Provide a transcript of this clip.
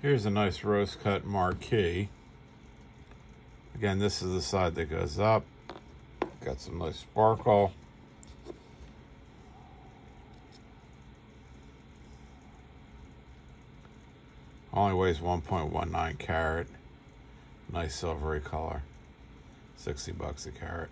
Here's a nice rose cut marquise. Again, this is the side that goes up. Got some nice sparkle. Only weighs 1.19 carat. Nice silvery color. 60 bucks a carat.